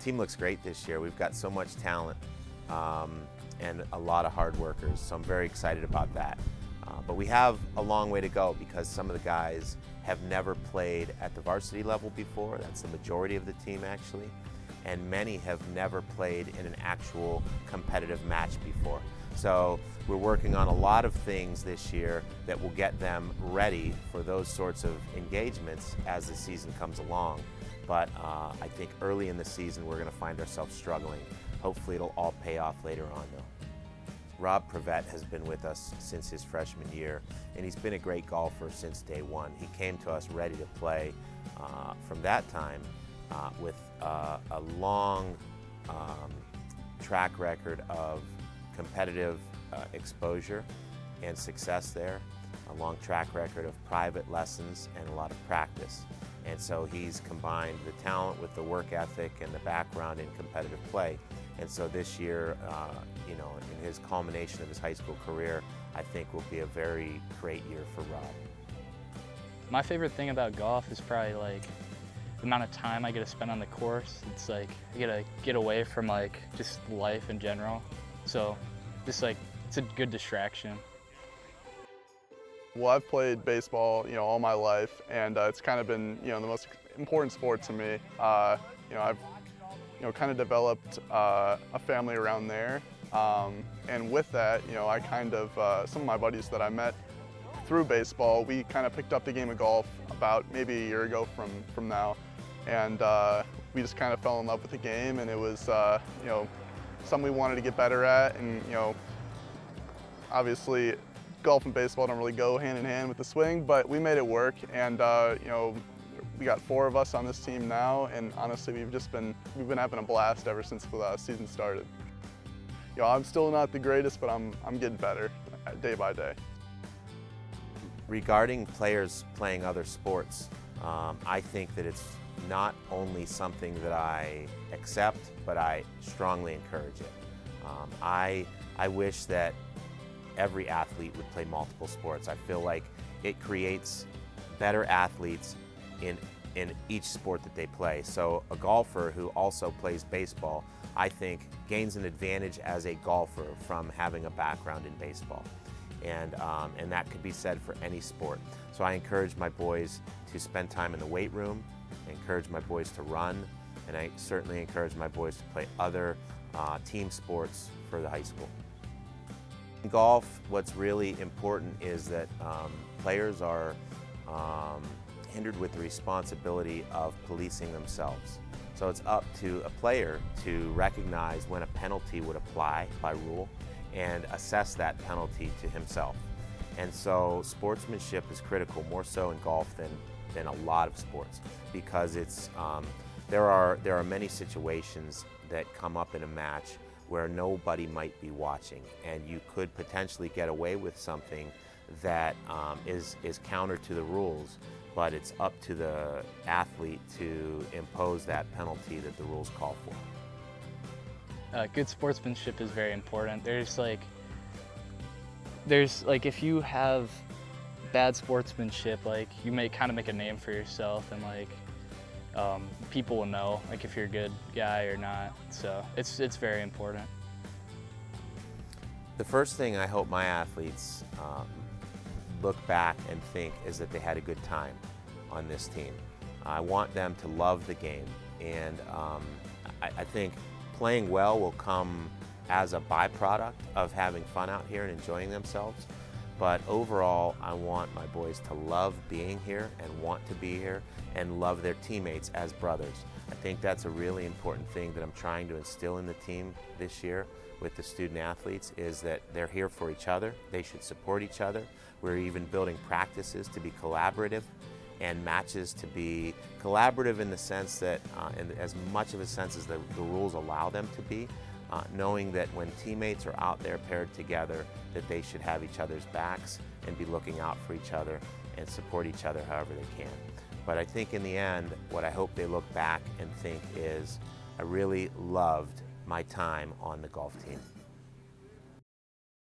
team looks great this year. We've got so much talent um, and a lot of hard workers, so I'm very excited about that. Uh, but we have a long way to go because some of the guys have never played at the varsity level before. That's the majority of the team actually. And many have never played in an actual competitive match before. So we're working on a lot of things this year that will get them ready for those sorts of engagements as the season comes along. But uh, I think early in the season we're going to find ourselves struggling. Hopefully it'll all pay off later on though. Rob Prevet has been with us since his freshman year, and he's been a great golfer since day one. He came to us ready to play uh, from that time uh, with uh, a long um, track record of competitive uh, exposure and success there, a long track record of private lessons and a lot of practice. And so he's combined the talent with the work ethic and the background in competitive play. And so this year, uh, you know, in his culmination of his high school career, I think will be a very great year for Rob. My favorite thing about golf is probably like the amount of time I get to spend on the course. It's like I get to get away from like just life in general. So just like it's a good distraction. Well, I've played baseball, you know, all my life, and uh, it's kind of been, you know, the most important sport to me. Uh, you know, I've, you know, kind of developed uh, a family around there, um, and with that, you know, I kind of uh, some of my buddies that I met through baseball, we kind of picked up the game of golf about maybe a year ago from from now, and uh, we just kind of fell in love with the game, and it was, uh, you know, something we wanted to get better at, and you know, obviously golf and baseball don't really go hand in hand with the swing, but we made it work. And uh, you know, we got four of us on this team now, and honestly, we've just been we've been having a blast ever since the season started. You know, I'm still not the greatest, but I'm I'm getting better day by day. Regarding players playing other sports, um, I think that it's not only something that I accept, but I strongly encourage it. Um, I I wish that every athlete would play multiple sports. I feel like it creates better athletes in, in each sport that they play. So a golfer who also plays baseball, I think, gains an advantage as a golfer from having a background in baseball. And, um, and that could be said for any sport. So I encourage my boys to spend time in the weight room, I encourage my boys to run, and I certainly encourage my boys to play other uh, team sports for the high school. In golf, what's really important is that um, players are um, hindered with the responsibility of policing themselves. So it's up to a player to recognize when a penalty would apply by rule and assess that penalty to himself. And so sportsmanship is critical, more so in golf than, than a lot of sports, because it's, um, there, are, there are many situations that come up in a match where nobody might be watching and you could potentially get away with something that um, is is counter to the rules but it's up to the athlete to impose that penalty that the rules call for. Uh, good sportsmanship is very important. There's like, there's like if you have bad sportsmanship, like you may kind of make a name for yourself and like um, people will know like if you're a good guy or not. So it's it's very important. The first thing I hope my athletes um, look back and think is that they had a good time on this team. I want them to love the game, and um, I, I think playing well will come as a byproduct of having fun out here and enjoying themselves. But overall, I want my boys to love being here and want to be here and love their teammates as brothers. I think that's a really important thing that I'm trying to instill in the team this year with the student athletes is that they're here for each other. They should support each other. We're even building practices to be collaborative and matches to be collaborative in the sense that, uh, in as much of a sense as the, the rules allow them to be, uh, knowing that when teammates are out there paired together, that they should have each other's backs and be looking out for each other and support each other however they can. But I think in the end, what I hope they look back and think is, I really loved my time on the golf team.